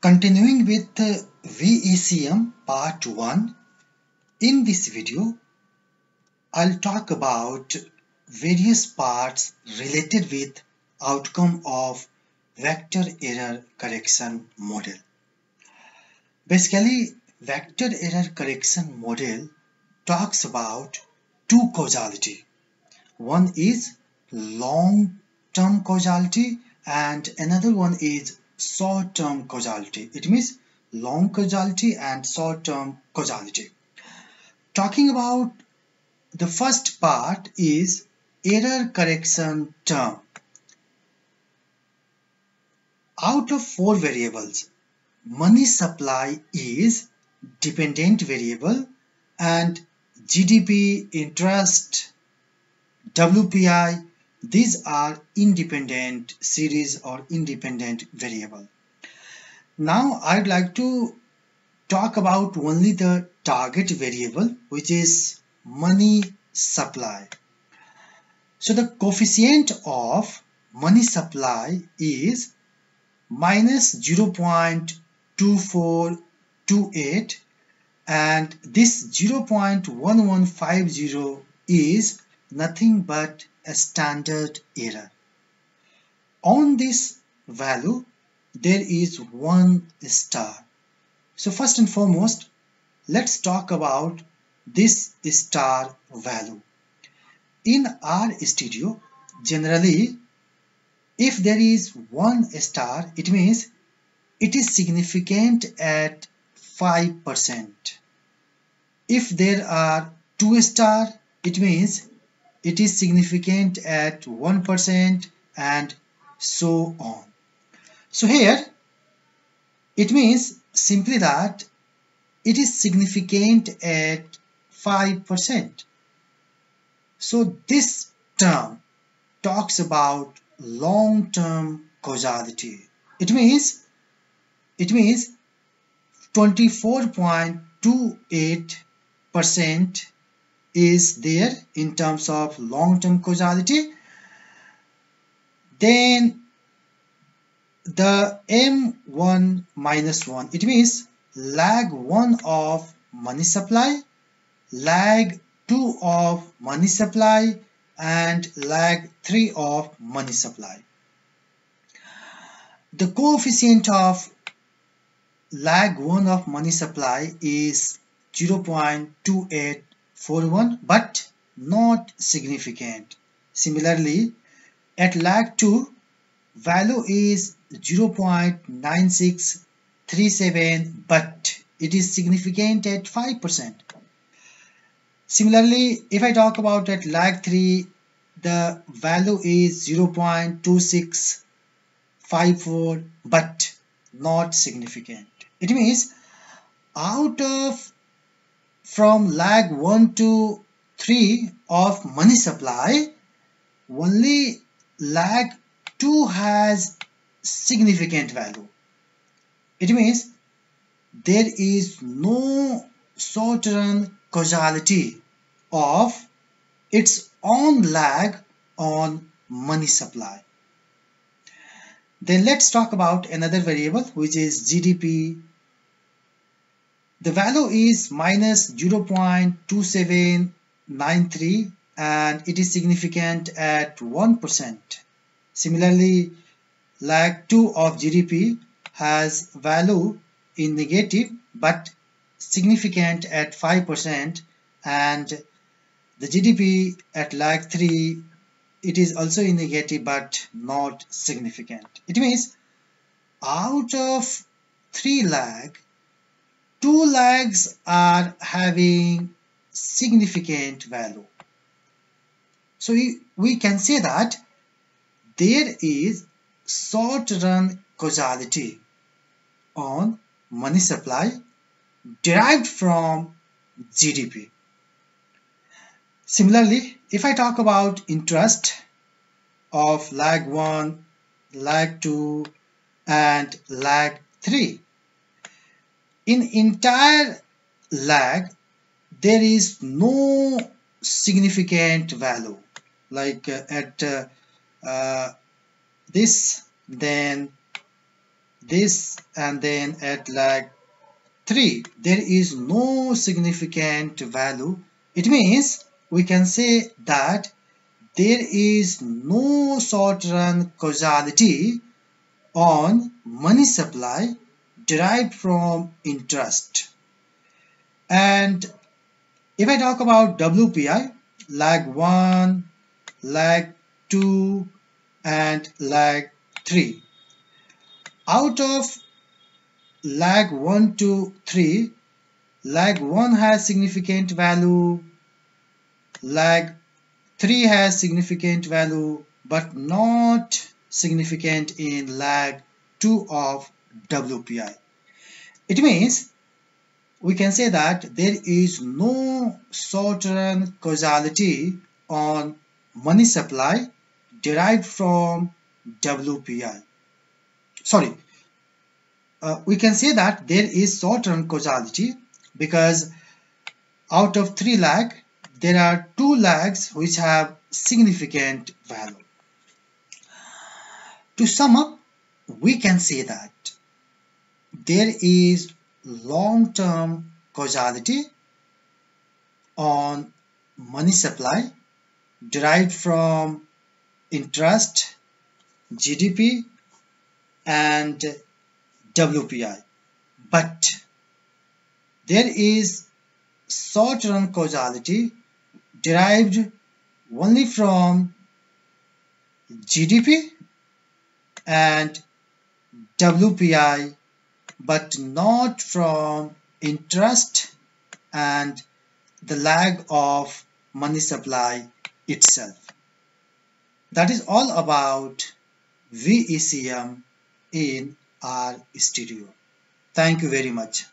Continuing with VECM part 1, in this video, I'll talk about various parts related with outcome of vector error correction model. Basically, vector error correction model talks about two causality. One is long-term causality and another one is short-term causality. It means long causality and short-term causality. Talking about the first part is error correction term. Out of four variables, money supply is dependent variable and GDP, interest, WPI, these are independent series or independent variable. Now I'd like to talk about only the target variable which is money supply. So the coefficient of money supply is minus 0.2428 and this 0.1150 is nothing but a standard error. On this value, there is one star. So first and foremost, let's talk about this star value. In RStudio, generally, if there is one star, it means it is significant at 5%. If there are two star, it means it is significant at 1% and so on. So here it means simply that it is significant at 5%. So this term talks about long-term causality. It means it means 24.28 percent is there in terms of long-term causality. Then the m1 minus 1 it means lag 1 of money supply lag 2 of money supply and lag 3 of money supply. The coefficient of lag 1 of money supply is 0.28 41 but not significant. Similarly, at lag 2, value is 0.9637 but it is significant at 5%. Similarly, if I talk about at lag 3, the value is 0.2654 but not significant. It means out of from lag 1 to 3 of money supply, only lag 2 has significant value. It means there is no short-run causality of its own lag on money supply. Then let's talk about another variable which is GDP the value is minus 0.2793 and it is significant at 1%. Similarly, lag 2 of GDP has value in negative but significant at 5% and the GDP at lag 3 it is also in negative but not significant. It means out of 3 lag two lags are having significant value. So we, we can say that there is short run causality on money supply derived from GDP. Similarly, if I talk about interest of lag 1, lag 2 and lag 3, in entire lag there is no significant value. Like uh, at uh, uh, this then this and then at lag 3 there is no significant value. It means we can say that there is no short run causality on money supply derived from interest. And if I talk about WPI lag 1 lag 2 and lag 3 out of lag 1 to 3 lag 1 has significant value lag 3 has significant value but not significant in lag 2 of WPI. It means we can say that there is no short-run causality on money supply derived from WPI. Sorry, uh, we can say that there is short-run causality because out of three lag, there are two lags which have significant value. To sum up, we can say that there is long-term causality on money supply derived from interest, GDP and WPI. But there is short-run causality derived only from GDP and WPI but not from interest and the lag of money supply itself. That is all about VECM in our studio. Thank you very much.